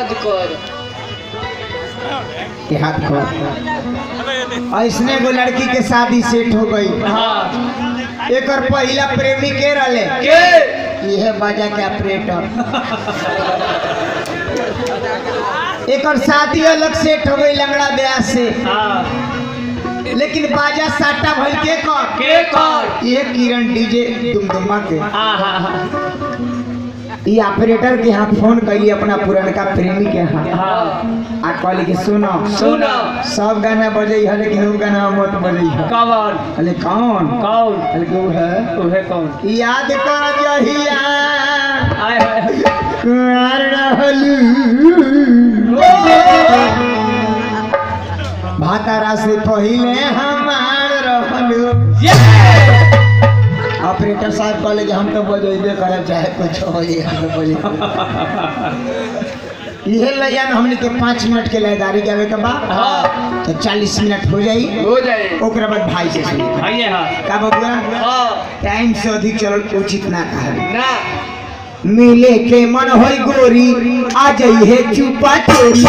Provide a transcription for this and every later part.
हाथ कर। याद कर। ऐसने एगो लड़की के शादी सेट हो गई। हाँ। एक और पहला प्रेमी के रहे के? यह बाजा के ऑपरेटर एक और शादी अलग सेट हो गई लंगड़ा ब्याह से। हाँ। लेकिन बाजा साटा भल के कौन के कौन ये किरण डीजे दुमदुमा के। हाँ हाँ हाँ। ऑपरेटर के यहाँ फ़ोन कैली अपना पुरनका प्रेमी के यहाँ हाँ। आ कहली कि सुनो। सुनो। सब गाना बजे है लेकिन वो गाना मत बजे है। कौन? कहले कौन? कौन? कहले कि वो है। कौन? याद कर जहिया। आय हाय कुंवर रहलू। भातारा से पहिले हमार ऑपरेटर साहब कहले कि हम तो बजेबे करब चाहे कुछ हो ये हम बजे इहे हमने के पाँच मिनट के लयदारी गावे के बाद हाँ। तो चालीस मिनट हो जाई। हो जाए ओकरा बाद भाई से सुनी। आइए हाँ। का बबुआ हाँ। टाइम से अधिक चलल उचित ना कहा ना। मिले के मन होई गोरी आ जाइए चुपा चोरी।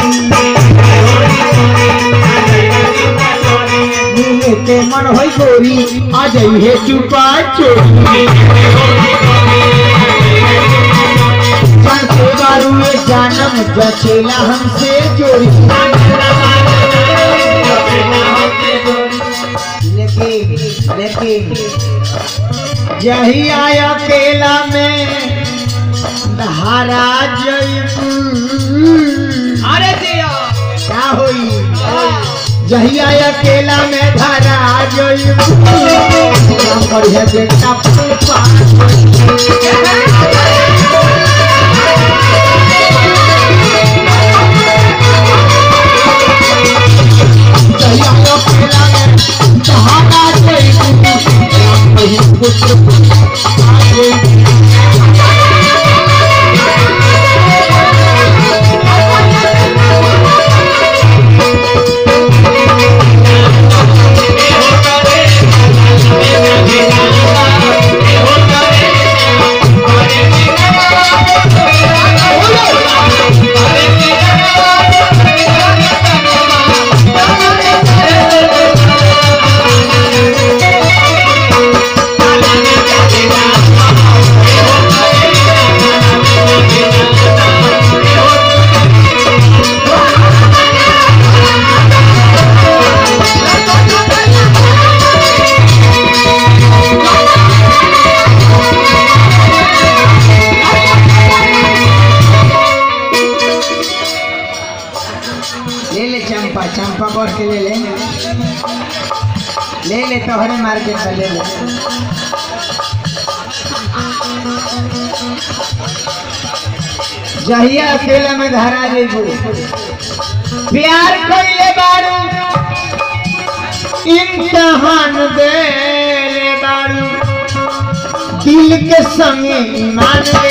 के मन होई गोरी, आ जाइए चुपा चोरी। जानम जचेला हमसे लेकिन यही आया अकेला में, धारा जयपू यही आया अकेला में धारा जयपू काम बढ़िया बेटा पुपा चंपा चंपा बढ़ के ले ले ले ले तोहरे मार्केट में ले ले जहिया अकेला में धरा जेबू प्यार कइले बारू इम्तहान दे ले बारू दिल के संगे ईमान ले ले